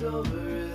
looked over